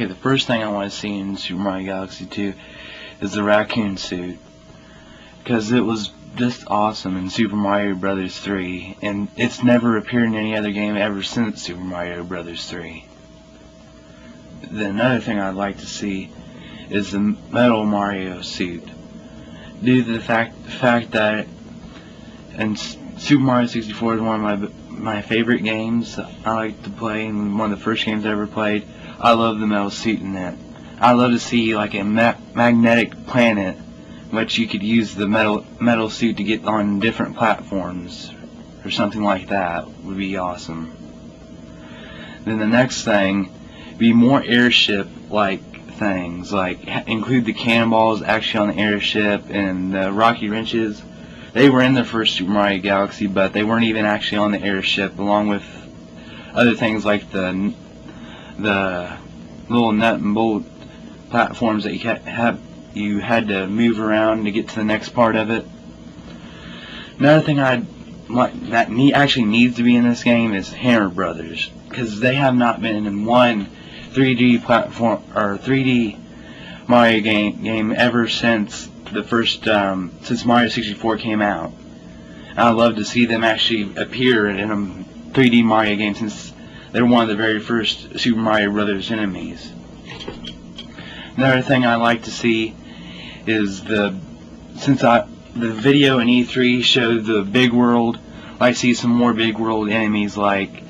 Okay, the first thing I want to see in Super Mario Galaxy 2 is the raccoon suit. Because it was just awesome in Super Mario Brothers 3, and it's never appeared in any other game ever since Super Mario Brothers 3. Then another thing I'd like to see is the Metal Mario suit. Due to the fact, fact that and Super Mario 64 is one of my my favorite games I like to play and one of the first games I ever played. I love the metal suit in that. I love to see like a ma magnetic planet which you could use the metal metal suit to get on different platforms or something like that would be awesome. Then the next thing be more airship like things like include the cannonballs actually on the airship and the rocky wrenches they were in the first Super Mario Galaxy, but they weren't even actually on the airship, along with other things like the the little nut and bolt platforms that you had you had to move around to get to the next part of it. Another thing I that need, actually needs to be in this game is Hammer Brothers because they have not been in one 3D platform or 3D Mario game game ever since the first um, since Mario 64 came out. I'd love to see them actually appear in a 3D Mario game since they're one of the very first Super Mario Brothers enemies. Another thing I like to see is the since I the video in E3 showed the big world. I see some more big world enemies like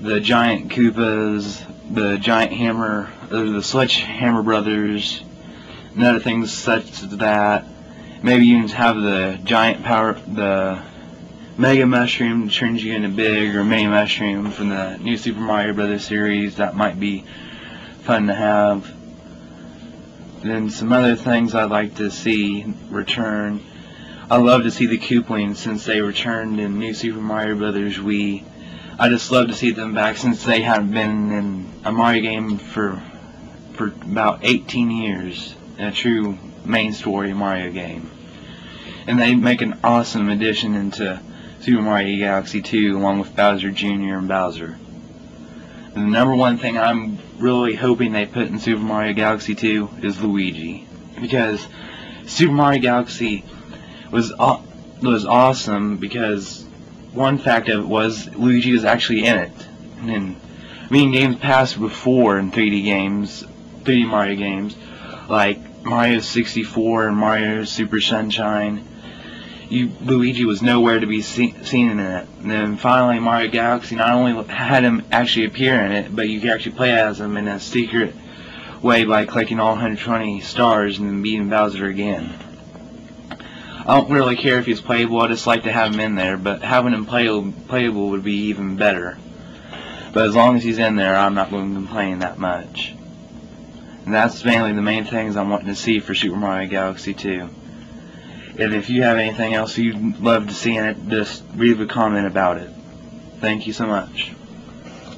the giant Koopas, the giant hammer, the Sledgehammer Brothers, and other things such as that. Maybe even have the giant power, the Mega Mushroom turns you into Big or Mini Mushroom from the new Super Mario Brothers series. That might be fun to have. Then some other things I'd like to see return. I love to see the Koopalings since they returned in New Super Mario Brothers Wii. I just love to see them back since they haven't been in a Mario game for for about 18 years in a true main story Mario game. And they make an awesome addition into Super Mario Galaxy 2 along with Bowser Jr. and Bowser. And the number one thing I'm really hoping they put in Super Mario Galaxy 2 is Luigi. Because Super Mario Galaxy was was awesome because one fact of it was Luigi was actually in it. And I mean games passed before in 3D games, 3D Mario games, like Mario 64 and Mario Super Sunshine, you, Luigi was nowhere to be see, seen in it. And then finally Mario Galaxy not only had him actually appear in it, but you could actually play as him in a secret way by collecting all 120 stars and then beating Bowser again. I don't really care if he's playable, I just like to have him in there, but having him play, playable would be even better. But as long as he's in there, I'm not going to complain that much. And that's mainly the main things I'm wanting to see for Super Mario Galaxy 2. And if you have anything else you'd love to see in it, just leave a comment about it. Thank you so much.